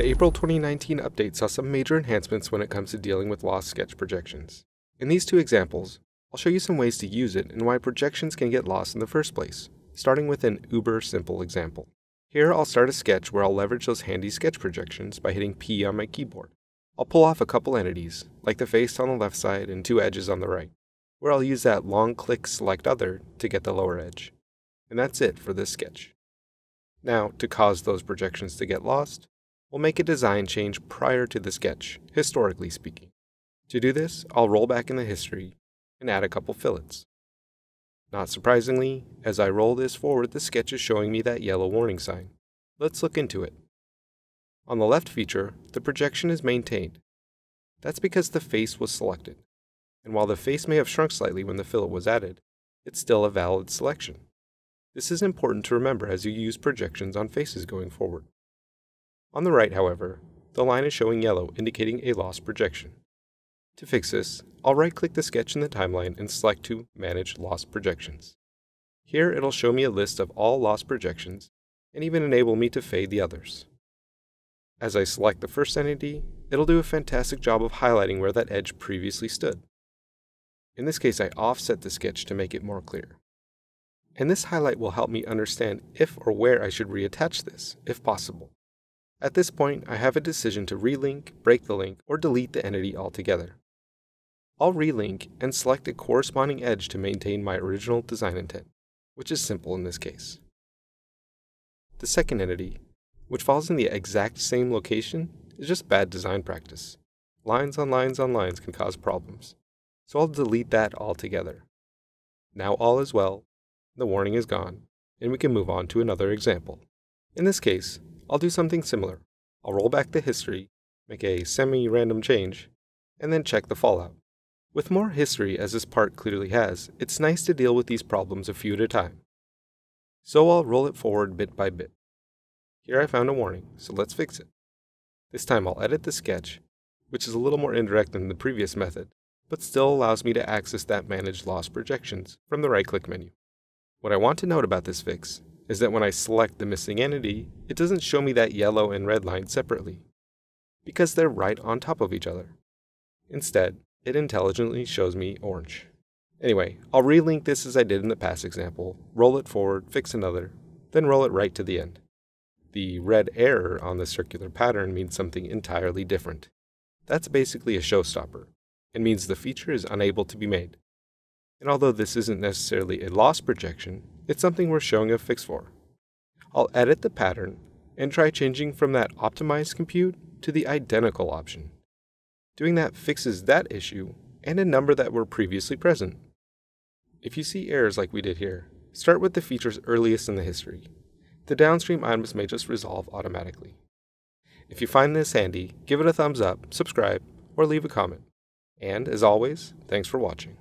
The April 2019 update saw some major enhancements when it comes to dealing with lost sketch projections. In these two examples, I'll show you some ways to use it and why projections can get lost in the first place, starting with an uber simple example. Here I'll start a sketch where I'll leverage those handy sketch projections by hitting P on my keyboard. I'll pull off a couple entities, like the face on the left side and two edges on the right, where I'll use that long click select other to get the lower edge. And that's it for this sketch. Now, to cause those projections to get lost, we'll make a design change prior to the sketch, historically speaking. To do this, I'll roll back in the history and add a couple fillets. Not surprisingly, as I roll this forward, the sketch is showing me that yellow warning sign. Let's look into it. On the left feature, the projection is maintained. That's because the face was selected. And while the face may have shrunk slightly when the fillet was added, it's still a valid selection. This is important to remember as you use projections on faces going forward. On the right, however, the line is showing yellow, indicating a lost projection. To fix this, I'll right-click the sketch in the timeline and select to Manage Lost Projections. Here it'll show me a list of all lost projections and even enable me to fade the others. As I select the first entity, it'll do a fantastic job of highlighting where that edge previously stood. In this case, I offset the sketch to make it more clear. And this highlight will help me understand if or where I should reattach this, if possible. At this point, I have a decision to relink, break the link, or delete the entity altogether. I'll relink and select a corresponding edge to maintain my original design intent, which is simple in this case. The second entity, which falls in the exact same location, is just bad design practice. Lines on lines on lines can cause problems, so I'll delete that altogether. Now all is well, the warning is gone, and we can move on to another example. In this case, I'll do something similar. I'll roll back the history, make a semi-random change, and then check the fallout. With more history as this part clearly has, it's nice to deal with these problems a few at a time. So I'll roll it forward bit by bit. Here I found a warning, so let's fix it. This time I'll edit the sketch, which is a little more indirect than the previous method, but still allows me to access that Manage Lost Projections from the right-click menu. What I want to note about this fix is that when I select the missing entity, it doesn't show me that yellow and red line separately, because they're right on top of each other. Instead, it intelligently shows me orange. Anyway, I'll relink this as I did in the past example, roll it forward, fix another, then roll it right to the end. The red error on the circular pattern means something entirely different. That's basically a showstopper. It means the feature is unable to be made. And although this isn't necessarily a lost projection, it's something we're showing a fix for. I'll edit the pattern and try changing from that optimized compute to the identical option. Doing that fixes that issue and a number that were previously present. If you see errors like we did here, start with the features earliest in the history. The downstream items may just resolve automatically. If you find this handy, give it a thumbs up, subscribe, or leave a comment. And as always, thanks for watching.